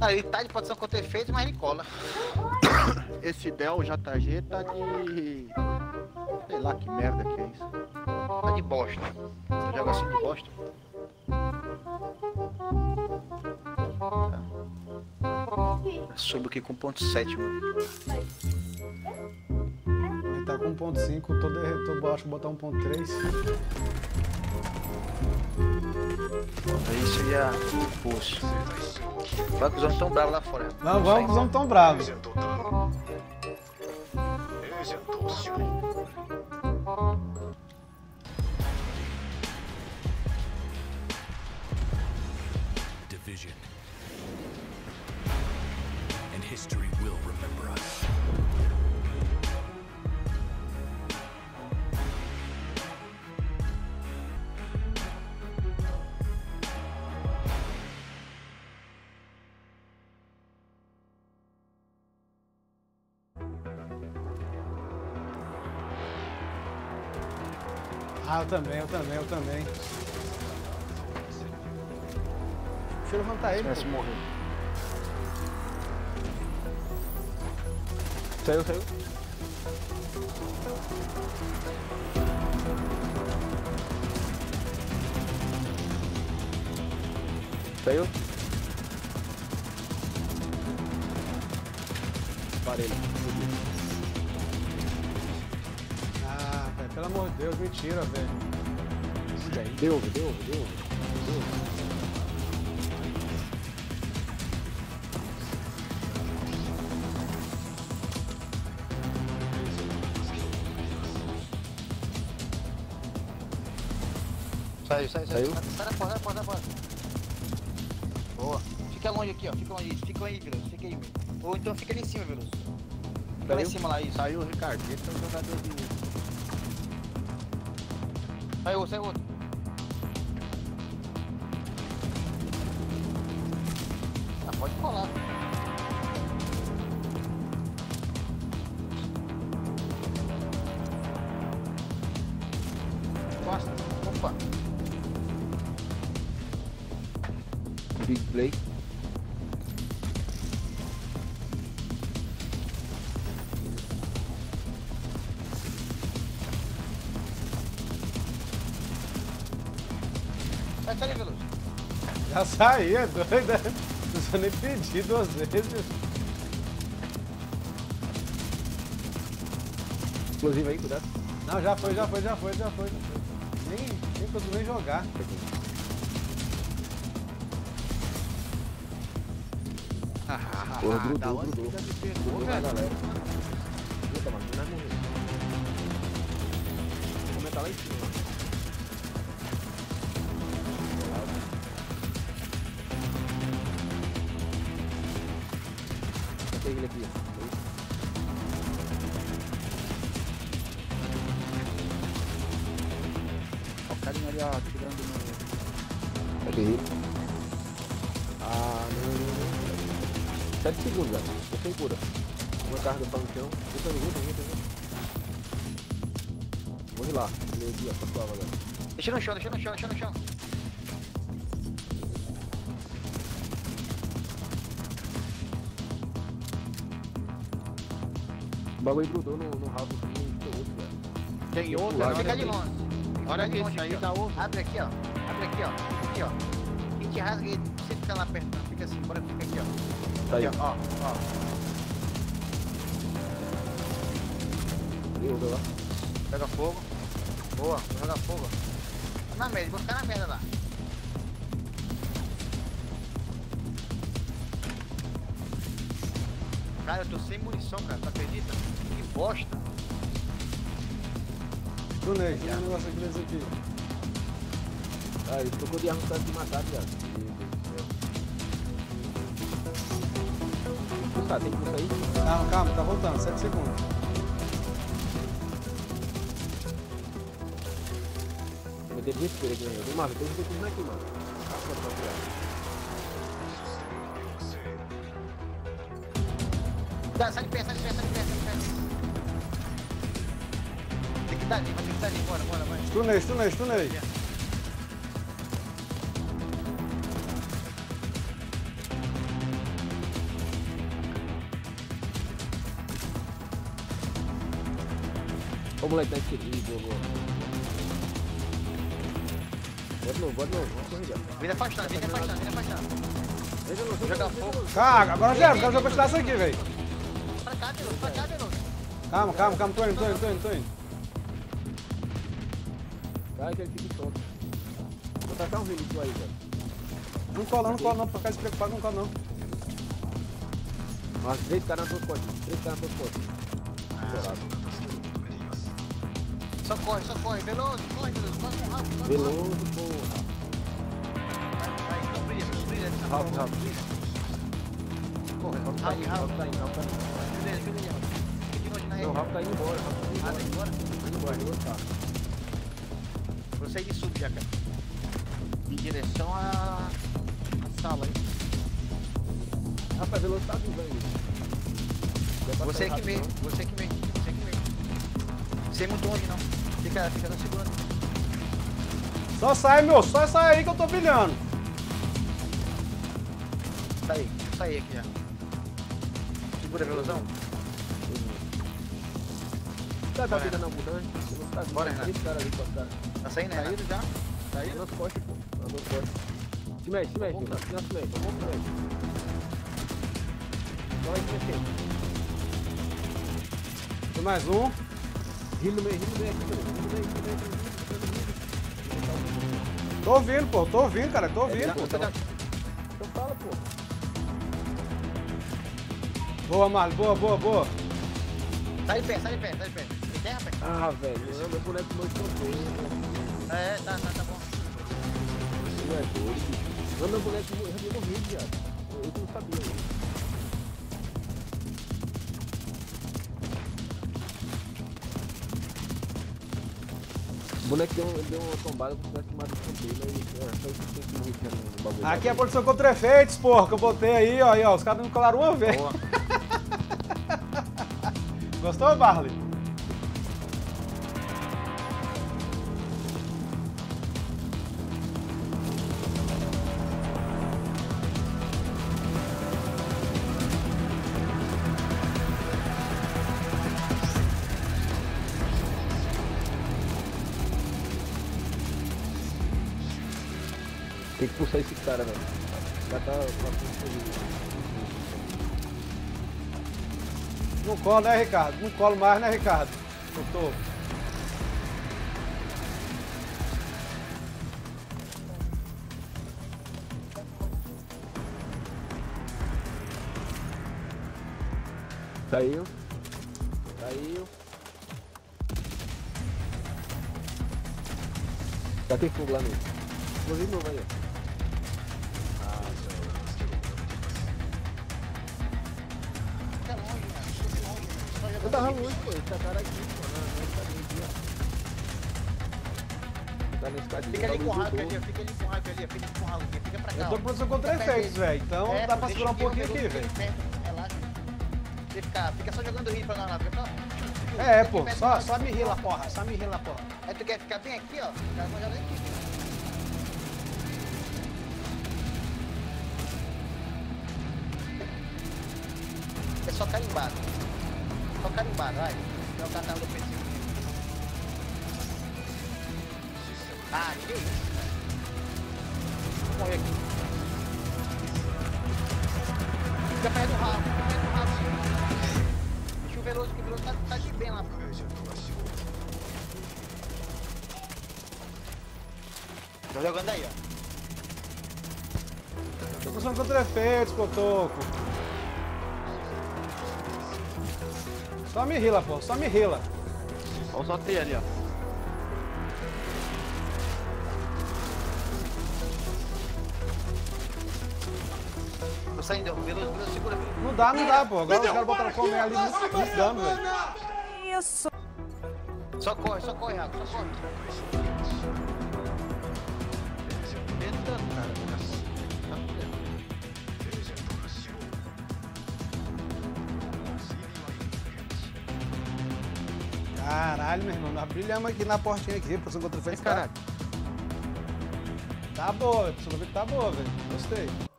Ah, ele tá de produção contra efeitos, mas ele cola. Esse Dell JG tá de. Sei lá que merda que é isso. Tá de bosta. Você joga assim de bosta. Subo aqui com ponto 7, mano. Ele tá com 1.5, tô, de, tô baixo, botar 1.3. Aí seria pulso. Vai que os homens tão bravos lá fora. Não, vamos que os homens tão bravos. Ah, eu também, eu também, eu também. Deixa eu levantar ele. Pô. morrido. Saiu, saiu. Saiu. Parei ele. Pelo amor de Deus, mentira, velho. Deu, deu, deu. deu. Saiu, saiu, saiu. Sai da porta, sai da porta, sai da porta. Boa. Fica longe aqui, ó. Fica longe. Fica aí, Veloso. Fica aí. Ou então fica ali em cima, Veloso. Fica lá em cima lá, isso. Saiu o Ricardo. Esse é o jogador de. Saiu, saiu outro. Ah, pode colar. Costa. Opa. Big Play. Sai, ali, Veloso. Já saí, é doido. né? Não precisa nem pedir duas vezes. Explosivo aí, cuidado. Não, já foi, já foi, já foi, já foi. Já foi. Nem, nem consegui nem jogar. Porra, da grudou, grudou. Grudou na galera. Puta, mano, não vai morrer. Vou aumentar lá em cima. O carinha ali, ó, tirando no... Ele? Ah, não, não, não. 7 segundos, velho. Tô sem cura. Uma carga pra no chão. Aguenta, aguenta, aguenta. Vou ir lá. Ele aqui, ó, pra galera. Deixa no chão, deixa no chão, deixa no chão. O bagulho grudou no, no rabo do outro, velho. Tem outro, olha Fica de longe. Olha longe aí ó. outra. Abre aqui, ó. Abre aqui, ó. Aqui, ó. Quem te rasga ele, você fica lá perto. Fica assim, bora fica aqui, ó. Tá aí. Aqui, ó, ó, ó. Lá. Pega fogo. Boa, vou jogar fogo. Tá na merda, vou ficar na merda lá. Cara, eu tô sem munição, cara, tu acredita? Que bosta. Tunei, tem um negócio aqui desse aqui. Ah, ele tocou de arma pra te matar, viado. Céu. Pulsar, tem que pulsar aí. Calma, calma, tá voltando, 7 segundos. Eu tenho desespero aqui, né? Mano, tem que ter tudo aqui, mano. Nossa, tá viado. Dá, sai de pé, sai de pé, sai de pé, sai de pé que dar ali, vai ter que dar ali. Bora, bora, vai. Stunei, stunei, stunei. Ô moleque, tá esquecido, boa. Bota novo, bota novo, vamos correr. Vem afastando, vem afastando, vem afastando. Joga fogo. Cara, agora já era, o cara já vai tirar isso aqui, velho. Pra cá, Deus, pra cá, Deus. Calma, calma, calma, tô indo, tô indo, tô indo. Vai que ele fica solto. Vou tacar um relíquio aí, velho. Não cola, não cola, não, pra ficar despreocupado, não cola, não. Nossa, três caras nas suas costas. Três caras nas suas costas. Só corre, só corre. Veloso, corre, Veloso. Corre com rápido, corre rápido. Veloso, porra. Vai, então brilha, Veloso, brilha. essa Rápido, rápido. Porra, o Rafa tá indo, o Rafa tá indo, o Rafa tá indo. De na Não, o Rafa tá indo embora, o Rafa tá indo embora. tá embora? Tá indo embora, ele tá. Vou sair de sub já, cara. Em direção à, à sala, hein. Rapaz, veloso tá. Vai passar Você meio, não. você aqui meio, você aqui meio. Sem muito longe, não. Fica, fica na segunda. Só sai, meu, só sai aí que eu tô brilhando. Sai, sai aqui já. Segura, Velozão. Tá, tá virando ambulante. Bora, Tem Tá saindo, né? Saíram já? Saíram nas costas, pô. Nas costas. Se mexe, se mexe, Vamos Nilson. Se mexe, vamos se mexe. Vai se mexer. Tem mais um. Ri no meio, ri no meio aqui, meio. Tô ouvindo, pô, tô ouvindo, cara, tô ouvindo. Pô, tá- Então fala, pô. Boa, Marlon, boa, boa, boa. Sai de pé, sai de pé, sai de pé. Tem terra, pé? Ah, velho, meu boneco não escondeu. É, tá, tá, tá bom. Não é doido, bicho. Não, meu boneco morreu, eu morri, viado. Eu eu não sabia. né? O boneco deu, deu uma tombada como se tivesse queimado o canteiro, mas é, só isso que tem que morrer que é no bagulho. Aqui é a produção contra efeitos, porra, que eu botei aí, ó, aí, ó. Os caras não colaram uma vez. Boa. Gostou, Barley? Tem que pulsar esse cara, velho. Já tá lá Não colo, né, Ricardo? Não colo mais, né, Ricardo? Eu tô. Saiu. Saiu. Já tem fogo lá mesmo. Inclusive novo aí, ó. Tava longe, pô. Esse cara aqui, pô. Tá na escadinha. Fica ali com raiva doutor. ali. Fica ali com raiva ali, ó. Fica ali com raiva aqui. Fica pra cá. Eu tô com produção contra efeitos, velho. Então É, dá pra segurar um o pouquinho aqui, velho. Relaxa. Fica, fica só jogando hit pra lá, fica só. É, pô, só, só me rila, porra, só me rila, porra. Aí tu quer ficar bem aqui, ó. O aqui. É só carimbado. Só carimbado, vai. Tem o catálogo ofensivo. Ah, que isso, cara. Vou morrer aqui. Fica perto do rabo, fica perto do rabo. Deixa o Veloso, que o Veloso tá, tá de bem lá. Tô jogando aí, ó. Tô produção contra efeitos, Cotoco. Só me rila, pô, só me rila. Olha só T ali, ó. Tô saindo, Veloso, Veloso, segura. Não dá, não dá, pô. Agora os caras botaram fome ali muito, muito dano, velho. Só corre, só corre, Rafa, só corre. Caralho, meu irmão, nós brilhamos aqui na portinha aqui, produção contra efeitos. Caralho. Tá boa, contra efeitos tá boa, velho. Gostei.